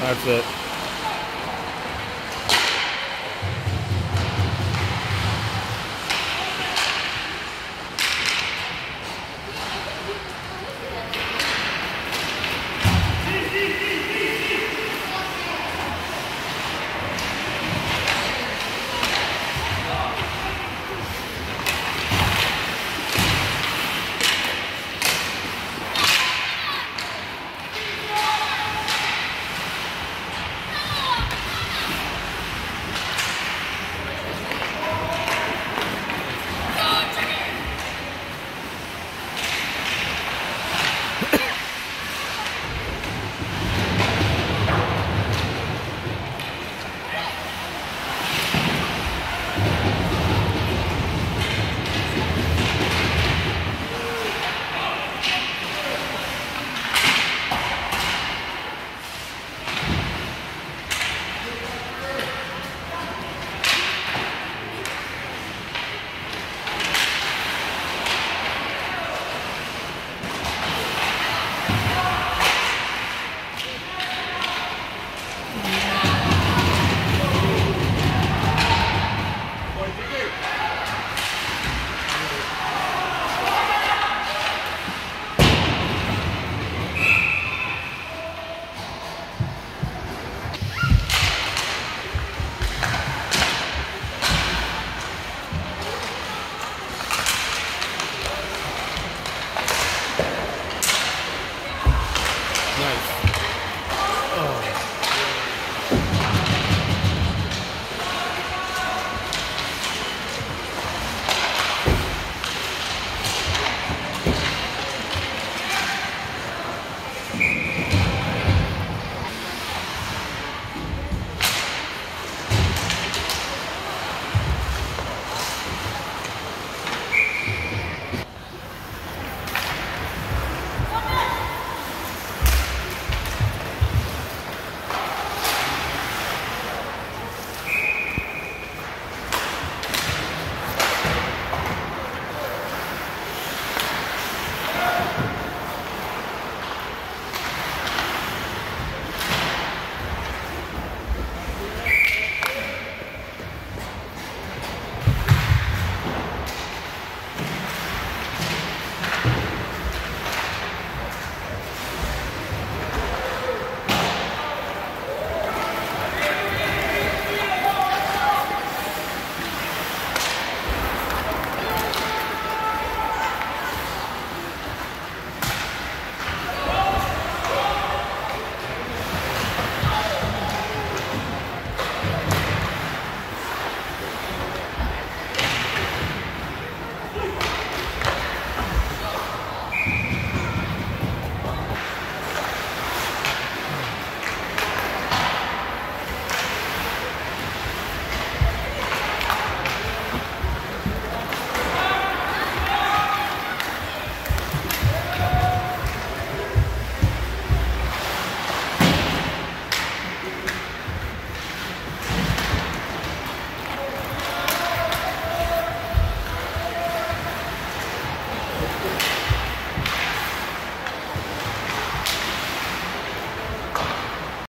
That's it.